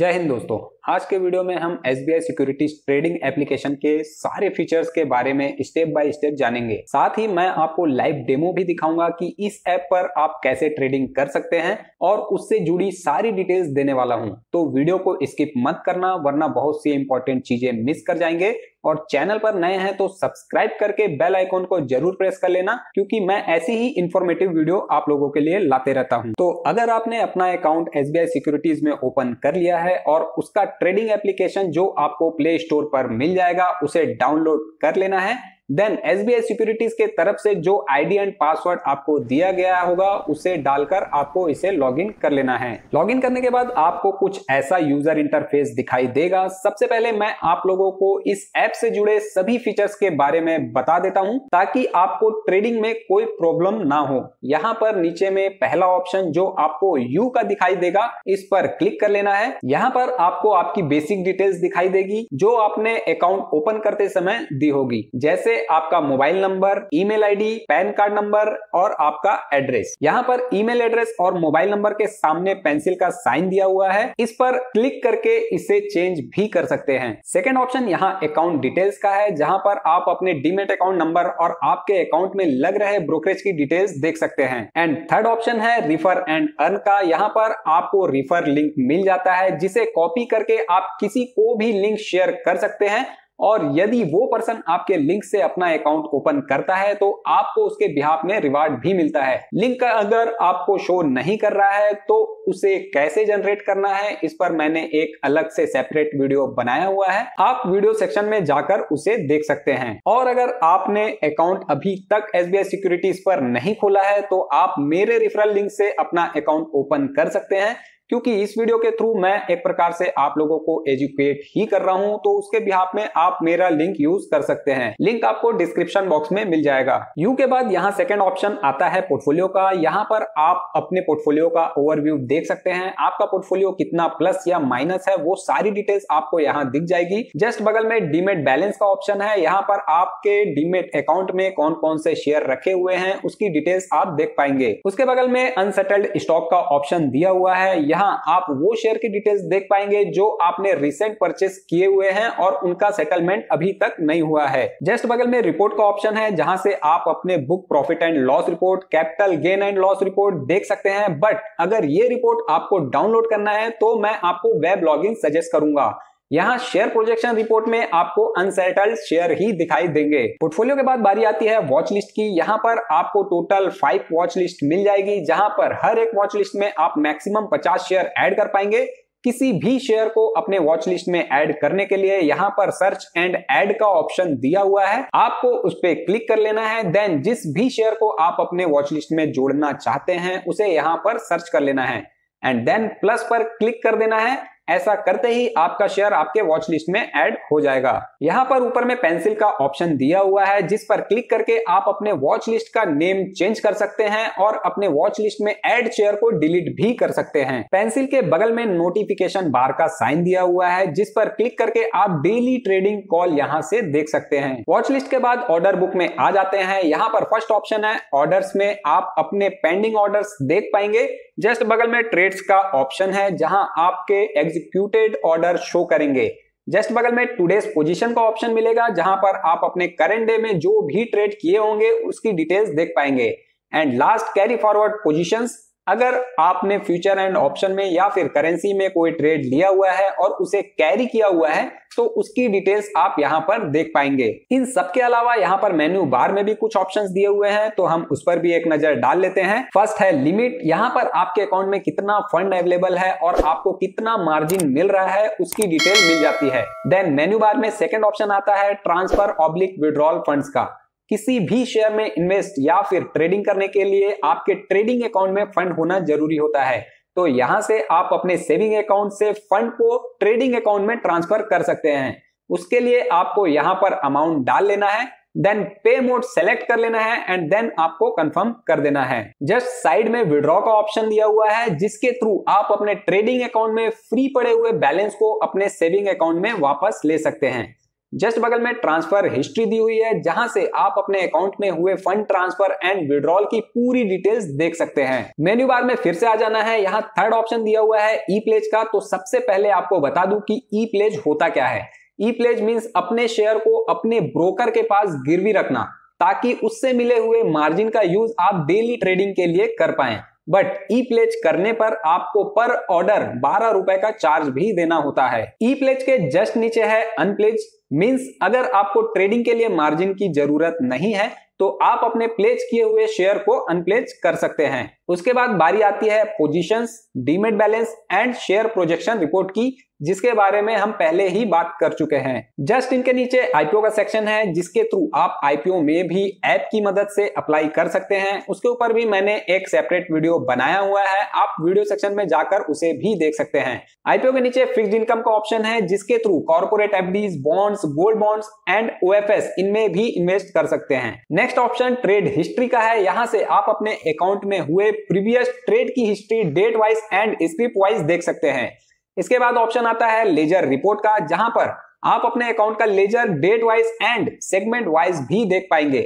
जय हिंद दोस्तों। आज के वीडियो में हम S B I securities trading application के सारे फीचर्स के बारे में स्टेप बाय स्टेप जानेंगे। साथ ही मैं आपको लाइव डेमो भी दिखाऊँगा कि इस ऐप पर आप कैसे ट्रेडिंग कर सकते हैं और उससे जुड़ी सारी डिटेल्स देने वाला हूँ। तो वीडियो को स्किप मत करना, वरना बहुत सी इंपॉर्टेंट चीज़ें मिस कर जाएँगे। और चैनल पर नए हैं तो सब्सक्राइब करके बेल आइकॉन को ज़रूर प्रेस कर लेना, क्योंकि मैं ऐसी ही इंफॉर्मेटिव वीडियो आप लोगों के लिए लाते रहता हूँ। तो अगर आपने अपना अकाउंट SBI सिक्योरिटीज में ओपन कर लिया है और उसका ट्रेडिंग एप्लीकेशन जो आपको प्ले स्टोर पर मिल जाएगा उसे डाउनलोड कर लेना है। Then S B I securities के तरफ़ से जो आईडी एंड पासवर्ड आपको दिया गया होगा, उसे डालकर आपको इसे लॉगिन कर लेना है। लॉगिन करने के बाद आपको कुछ ऐसा यूज़र इंटरफेस दिखाई देगा। सबसे पहले मैं आप लोगों को इस ऐप से जुड़े सभी फीचर्स के बारे में बता देता हूँ, ताकि आपको ट्रेडिंग में कोई प्रॉब्लम ना हो। यहाँ पर नीचे में पहला ऑप्शन जो आपको यू का दिखाई देगा, इस पर क्लिक कर लेना है। यहाँ पर आपको आपकी बेसिक डिटेल्स दिखाई देगी, जो आपने अकाउंट ओपन करते समय दी होगी। जैसे आपका mobile number, email ID, PAN card number और आपका एड्रेस। यहाँ पर ईमेल एड्रेस और मोबाइल नंबर के सामने पेंसिल का साइन दिया हुआ है। इस पर क्लिक करके इसे चेंज भी कर सकते हैं। सेकेंड ऑप्शन यहाँ अकाउंट डिटेल्स का है, जहाँ पर आप अपने डीमेट अकाउंट नंबर और आपके अकाउंट में लग रहे ब्रोकरेज की डिटेल्स देख सकते हैं। एंड थर्ड ऑप्शन है रिफर एंड अर्न का। यहाँ पर आपको रिफर लिंक मिल जाता है, जिसे कॉपी करके आप किसी को भी लिंक शेयर कर सकते हैं। और यदि वो पर्सन आपके लिंक से अपना अकाउंट ओपन करता है तो आपको उसके बिहाफ में रिवार्ड भी मिलता है। लिंक का अगर आपको शो नहीं कर रहा है तो उसे कैसे जनरेट करना है, इस पर मैंने एक अलग से सेपरेट वीडियो बनाया हुआ है। आप वीडियो सेक्शन में जाकर उसे देख सकते हैं। और अगर आपने अकाउंट अभी तक एस सिक्योरिटीज पर नहीं खोला है तो आप मेरे रिफरल लिंक से अपना अकाउंट ओपन कर सकते हैं। क्योंकि इस वीडियो के थ्रू मैं एक प्रकार से आप लोगों को एजुकेट ही कर रहा हूँ तो उसके बिहाफ में आप मेरा लिंक यूज़ कर सकते हैं। लिंक आपको डिस्क्रिप्शन बॉक्स में मिल जाएगा। यू के बाद यहाँ सेकंड ऑप्शन आता है पोर्टफोलियो का। यहाँ पर आप अपने पोर्टफोलियो का ओवरव्यू देख सकते हैं। आपका पोर्टफोलियो कितना प्लस या माइनस है, वो सारी डिटेल्स आपको यहाँ दिख जाएगी। जस्ट बगल में डीमेट बैलेंस का ऑप्शन है। यहाँ पर आपके डीमेट अकाउंट में कौन कौन से शेयर रखे हुए हैं, उसकी डिटेल्स आप देख पाएँगे। उसके बगल में अनसेटल्ड स्टॉक का ऑप्शन दिया हुआ है। यहाँ आप वो शेयर की डिटेल्स देख पाएँगे जो आपने रिसेंट परचेस किए हुए हैं और उनका सेटलमेंट अभी तक नहीं हुआ है। जस्ट बगल में रिपोर्ट का ऑप्शन है, जहाँ से आप अपने book profit and loss report capital gain and loss report देख सकते हैं। बट अगर ये रिपोर्ट आपको डाउनलोड करना है तो मैं आपको वेब लॉग सजेस्ट करूँगा। यहाँ शेयर प्रोजेक्शन रिपोर्ट में आपको अनसेटल्ड शेयर ही दिखाई देंगे। पोर्टफोलियो के बाद बारी आती है वॉच लिस्ट की। यहाँ पर आपको टोटल फाइव वॉच लिस्ट मिल जाएगी, जहाँ पर हर एक वॉच लिस्ट में आप मैक्सिमम पचास शेयर ऐड कर पाएँगे। किसी भी शेयर को अपने वॉच लिस्ट में ऐड करने के लिए यहाँ पर सर्च एंड ऐड का ऑप्शन दिया हुआ है। आपको उस पर क्लिक कर लेना है। देन जिस भी शेयर को आप अपने वॉच लिस्ट में जोड़ना चाहते हैं, उसे यहाँ पर सर्च कर लेना है। एंड देन प्लस पर क्लिक कर देना है। ऐसा करते ही आपका शेयर आपके वॉच लिस्ट में ऐड हो जाएगा। यहाँ पर ऊपर में पेंसिल का ऑप्शन दिया हुआ है, जिस पर क्लिक करके आप अपने वॉच लिस्ट का नेम चेंज कर सकते हैं और अपने वॉच लिस्ट में एड शेयर को डिलीट भी कर सकते हैं। पेंसिल के बगल में नोटिफिकेशन बार का साइन दिया हुआ है, जिस पर क्लिक करके आप डेली ट्रेडिंग कॉल यहाँ से देख सकते हैं। वॉच लिस्ट के बाद ऑर्डर बुक में आ जाते हैं। यहाँ पर फ़र्स्ट ऑप्शन है ऑर्डर्स में आप अपने पेंडिंग ऑर्डर्स देख पाएँगे। जस्ट बगल में ट्रेड्स का ऑप्शन है, जहाँ आपके एग्जीक्यूटेड ऑर्डर शो करेंगे। जस्ट बगल में टूडेज पोजीशन का ऑप्शन मिलेगा, जहाँ पर आप अपने करेंट डे में जो भी ट्रेड किए होंगे, उसकी डिटेल्स देख पाएँगे। And last carry forward positions अगर आपने फ्यूचर एंड ऑप्शन में या फिर करेंसी में कोई ट्रेड लिया हुआ है और उसे कैरी किया हुआ है तो उसकी डिटेल्स आप यहाँ पर देख पाएँगे। इन सब के अलावा यहाँ पर मेन्यू बार में भी कुछ ऑप्शंस दिए हुए हैं तो हम उस पर भी एक नज़र डाल लेते हैं। फ़र्स्ट है लिमिट। यहाँ पर आपके अकाउंट में कितना फंड अवेलेबल है और आपको कितना मार्जिन मिल रहा है, उसकी डिटेल मिल जाती है। देन मेन्यू बार में सेकेंड ऑप्शन आता है ट्रांसफ़र ऑब्लिक विड्रॉल फंड का। किसी भी शेयर में इन्वेस्ट या फिर ट्रेडिंग करने के लिए आपके ट्रेडिंग अकाउंट में फंड होना ज़रूरी होता है। तो यहाँ से आप अपने सेविंग अकाउंट से फंड को ट्रेडिंग अकाउंट में ट्रांसफ़र कर सकते हैं। उसके लिए आपको यहाँ पर अमाउंट डाल लेना है देन पे मोड सेलेक्ट कर लेना है एंड देन आपको कंफर्म कर देना है। जस्ट साइड में विड्रॉ का ऑप्शन दिया हुआ है, जिसके थ्रू आप अपने ट्रेडिंग अकाउंट में फ्री पड़े हुए बैलेंस को अपने सेविंग अकाउंट में वापस ले सकते हैं। जस्ट बगल में ट्रांसफ़र हिस्ट्री दी हुई है, जहाँ से आप अपने अकाउंट में हुए फंड ट्रांसफ़र एंड विड्रॉल की पूरी डिटेल्स देख सकते हैं। मेन्यू बार में फिर से आ जाना है, यहाँ थर्ड ऑप्शन दिया हुआ है ई प्लेज का तो सबसे पहले आपको बता दूँ कि ई प्लेज होता क्या है। ई प्लेज मीन्स अपने शेयर को अपने ब्रोकर के पास गिरवी रखना, ताकि उससे मिले हुए मार्जिन का यूज़ आप डेली ट्रेडिंग के लिए कर पाए। बट ई प्लेज करने पर आपको पर ऑर्डर बारह रुपए का चार्ज भी देना होता है। ई प्लेज के जस्ट नीचे है अनप्लेज मीन्स अगर आपको ट्रेडिंग के लिए मार्जिन की ज़रूरत नहीं है तो आप अपने प्लेज किए हुए शेयर को अनप्लेज कर सकते हैं। उसके बाद बारी आती है positions demat balance and share projection report की, जिसके बारे में हम पहले ही बात कर चुके हैं। जस्ट इनके नीचे आईपीओ का सेक्शन है, जिसके थ्रू आप आईपीओ में भी ऐप की मदद से अप्लाई कर सकते हैं। उसके ऊपर भी मैंने एक सेपरेट वीडियो बनाया हुआ है, आप वीडियो सेक्शन में जाकर उसे भी देख सकते हैं। आईपीओ के नीचे फिक्स इनकम का ऑप्शन है, जिसके through corporate FDs bonds gold bonds and OFS इनमें भी इन्वेस्ट कर सकते हैं। नेक्स्ट ऑप्शन ट्रेड हिस्ट्री का है। यहाँ से आप अपने अकाउंट में हुए प्रीवियस ट्रेड की history date wise and script wise देख सकते हैं। इसके बाद ऑप्शन आता है लेजर रिपोर्ट का, जहाँ पर आप अपने अकाउंट का ledger date wise and segment wise भी देख पाएँगे।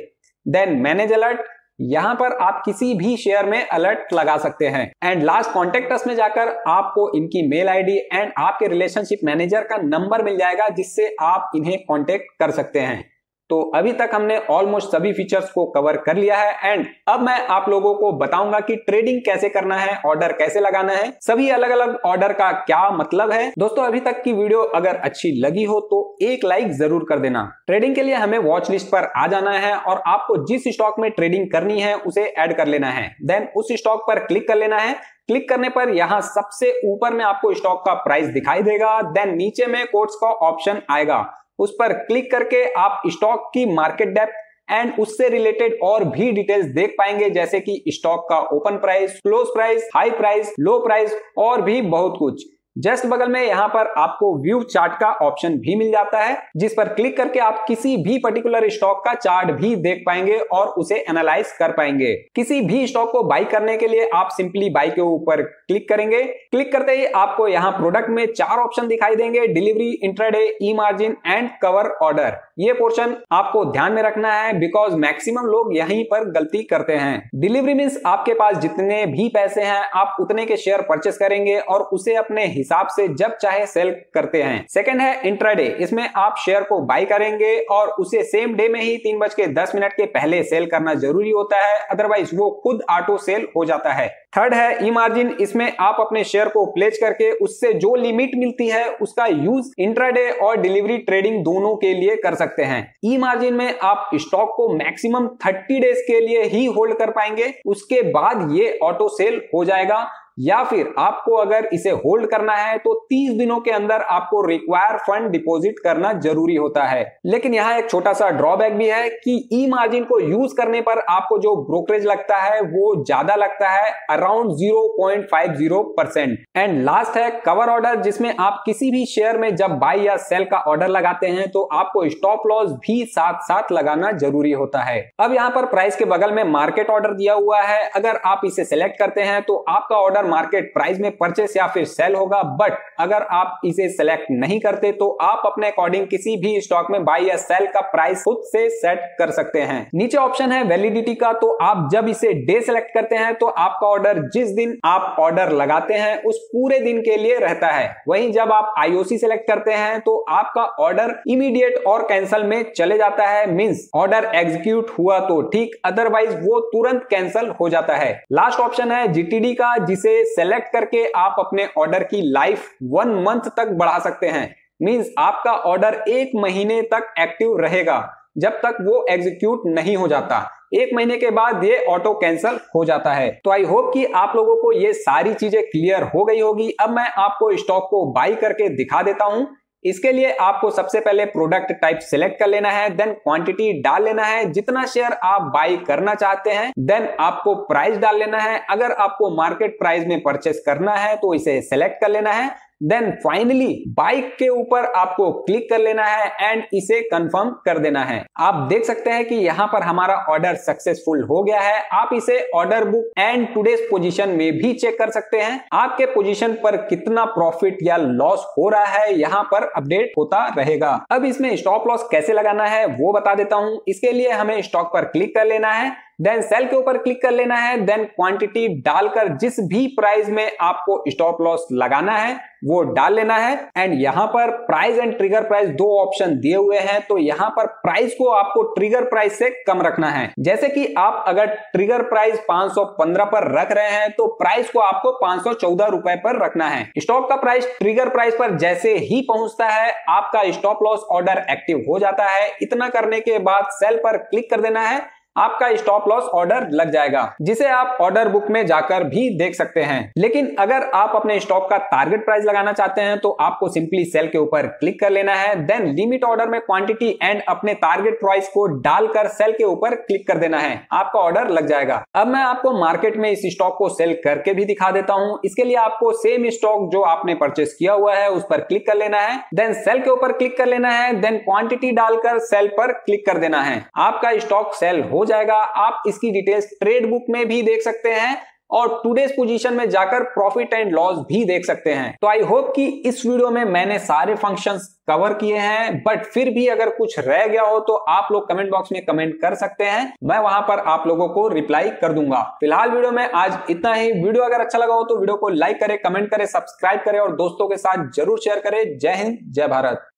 देन मैनेज अलर्ट यहाँ पर आप किसी भी शेयर में अलर्ट लगा सकते हैं। एंड लास्ट कॉन्टेक्ट में जाकर आपको इनकी मेल आईडी एंड आपके रिलेशनशिप मैनेजर का नंबर मिल जाएगा, जिससे आप इन्हें कॉन्टेक्ट कर सकते हैं। तो अभी तक हमने ऑलमोस्ट सभी फीचर्स को कवर कर लिया है एंड अब मैं आप लोगों को बताऊँगा कि ट्रेडिंग कैसे करना है ऑर्डर कैसे लगाना है। सभी अलग अलग ऑर्डर का क्या मतलब है? दोस्तों, अभी तक की वीडियो अगर अच्छी लगी हो तो एक लाइक ज़रूर कर देना। ट्रेडिंग के लिए हमें वॉच लिस्ट पर आ जाना है और आपको जिस स्टॉक में ट्रेडिंग करनी है उसे एड कर लेना है। देन उस स्टॉक पर क्लिक कर लेना है। क्लिक करने पर यहाँ सबसे ऊपर में आपको स्टॉक का प्राइस दिखाई देगा। देन नीचे में कोट्स का ऑप्शन आएगा। उस पर क्लिक करके आप स्टॉक की मार्केट डेप्थ एंड उससे रिलेटेड और भी डिटेल्स देख पाएँगे, जैसे कि स्टॉक का open price, close price, high price, low price और भी बहुत कुछ। जस्ट बगल में यहाँ पर आपको व्यू चार्ट का ऑप्शन भी मिल जाता है, जिस पर क्लिक करके आप किसी भी पर्टिकुलर स्टॉक का चार्ट भी देख पाएँगे और उसे एनालाइज कर पाएँगे। किसी भी स्टॉक को बाई करने के लिए आप सिंपली बाई के ऊपर क्लिक करेंगे। क्लिक करते ही आपको यहाँ प्रोडक्ट में चार ऑप्शन दिखाई देंगे, delivery, intraday E margin and cover order. ये पोर्शन आपको ध्यान में रखना है, बिकॉज़ मैक्सिमम लोग यहीं पर गलती करते हैं। डिलीवरी मीन आपके पास जितने भी पैसे हैं, आप उतने के शेयर परचेस करेंगे और उसे अपने से जब चाहे सेल करते हैं। सेकेंड है इंट्राडे इसमें आप शेयर को बाई करेंगे और उसे सेम डे में ही तीन बज के दस मिनट के पहले सेल करना ज़रूरी होता है अदरवाइज़ वो खुद ऑटो सेल हो जाता है। थर्ड है ई मार्जिन इसमें आप अपने शेयर को प्लेज करके उससे जो लिमिट मिलती है, उसका यूज़ इंट्राडे और डिलीवरी ट्रेडिंग दोनों के लिए कर सकते हैं। ई मार्जिन में आप स्टॉक को मैक्सिमम 30 डेज़ के लिए ही होल्ड कर पाएँगे। उसके बाद ये ऑटो सेल हो जाएगा। या फिर आपको अगर इसे होल्ड करना है तो 30 दिनों के अंदर आपको रिक्वायर फंड डिपॉजिट करना ज़रूरी होता है। लेकिन यहाँ एक छोटा सा ड्रॉबैक भी है कि ई मार्जिन को यूज़ करने पर आपको जो ब्रोकरेज लगता है, वो ज़्यादा लगता है अराउंड 0.50 परसेंट एंड लास्ट है कवर ऑर्डर जिसमें आप किसी भी शेयर में जब बाई या सेल का ऑर्डर लगाते हैं तो आपको स्टॉप लॉस भी साथ साथ लगाना ज़रूरी होता है। अब यहाँ पर प्राइस के बगल में मार्केट ऑर्डर दिया हुआ है। अगर आप इसे सेलेक्ट करते हैं तो आपका ऑर्डर मार्केट प्राइस में परचेस या फिर सेल होगा बट अगर आप इसे सेलेक्ट नहीं करते तो आप अपने अकॉर्डिंग किसी भी स्टॉक में बाई या सेल का प्राइस खुद से सेट कर सकते हैं। नीचे ऑप्शन है वैलिडिटी का तो आप जब इसे डे सेलेक्ट करते हैं तो आपका ऑर्डर जिस दिन आप ऑर्डर लगाते हैं, उस पूरे दिन के लिए रहता है। वहीं जब आप आईओसी सेलेक्ट करते हैं तो आपका ऑर्डर इमीडिएट और कैंसल में चले जाता है। मीन्स ऑर्डर एग्जीक्यूट हुआ तो ठीक अदरवाइज़ वो तुरंत कैंसल हो जाता है। लास्ट ऑप्शन है जीटीडी का, जिसे सेलेक्ट करके आप अपने ऑर्डर की लाइफ वन मंथ तक बढ़ा सकते हैं। मीन्स आपका ऑर्डर एक महीने तक एक्टिव रहेगा, जब तक वो एग्जीक्यूट नहीं हो जाता। एक महीने के बाद ये ऑटो कैंसिल हो जाता है। तो आई होप कि आप लोगों को ये सारी चीज़ें क्लियर हो गई होगी। अब मैं आपको स्टॉक को बाई करके दिखा देता हूँ। इसके लिए आपको सबसे पहले प्रोडक्ट टाइप सिलेक्ट कर लेना है देन क्वांटिटी डाल लेना है। जितना शेयर आप बाई करना चाहते हैं देन आपको प्राइस डाल लेना है। अगर आपको मार्केट प्राइस में परचेस करना है तो इसे सिलेक्ट कर लेना है। देन फाइनली बाइक के ऊपर आपको क्लिक कर लेना है एंड इसे कंफर्म कर देना है। आप देख सकते हैं कि यहाँ पर हमारा ऑर्डर सक्सेसफुल हो गया है। आप इसे order book and today's position में भी चेक कर सकते हैं। आपके पोजीशन पर कितना प्रॉफिट या लॉस हो रहा है, यहाँ पर अपडेट होता रहेगा। अब इसमें स्टॉप लॉस कैसे लगाना है, वो बता देता हूँ। इसके लिए हमें स्टॉक पर क्लिक कर लेना है। देन सेल के ऊपर क्लिक कर लेना है देन क्वांटिटी डालकर जिस भी प्राइस में आपको स्टॉप लॉस लगाना है, वो डाल लेना है। एंड यहाँ पर प्राइस एंड ट्रिगर प्राइस दो ऑप्शन दिए हुए हैं तो यहाँ पर प्राइस को आपको ट्रिगर प्राइस से कम रखना है। जैसे कि आप अगर ट्रिगर प्राइस 515 पर रख रहे हैं तो प्राइस को आपको 514 रुपए पर रखना है। स्टॉक का प्राइस ट्रिगर प्राइस पर जैसे ही पहुँचता है, आपका स्टॉप लॉस ऑर्डर एक्टिव हो जाता है। इतना करने के बाद सेल पर क्लिक कर देना है। आपका स्टॉप लॉस ऑर्डर लग जाएगा, जिसे आप ऑर्डर बुक में जाकर भी देख सकते हैं। लेकिन अगर आप अपने स्टॉक का टारगेट प्राइस लगाना चाहते हैं तो आपको सिंपली सेल के ऊपर क्लिक कर लेना है देन लिमिट ऑर्डर में क्वांटिटी एंड अपने टारगेट प्राइस को डालकर सेल के ऊपर क्लिक कर देना है। आपका ऑर्डर लग जाएगा। अब मैं आपको मार्केट में इस स्टॉक को सेल करके भी दिखा देता हूँ। इसके लिए आपको सेम स्टॉक जो आपने परचेस किया हुआ है, उस पर क्लिक कर लेना है देन सेल के ऊपर क्लिक कर लेना है देन क्वांटिटी डालकर सेल पर क्लिक कर देना है। आपका स्टॉक सेल जाएगा। आप इसकी डिटेल्स ट्रेड बुक में भी देख सकते हैं और टूडेज पोजीशन में जाकर प्रॉफिट एंड लॉस भी देख सकते हैं। तो आई होप कि इस वीडियो में मैंने सारे फ़ंक्शंस कवर किए हैं बट फिर भी अगर कुछ रह गया हो तो आप लोग कमेंट बॉक्स में कमेंट कर सकते हैं। मैं वहाँ पर आप लोगों को रिप्लाई कर दूँगा। फ़िलहाल वीडियो में आज इतना ही। वीडियो अगर अच्छा लगा हो तो वीडियो को लाइक करे कमेंट करे सब्सक्राइब करे और दोस्तों के साथ ज़रूर शेयर करें। जय हिंद, जय भारत।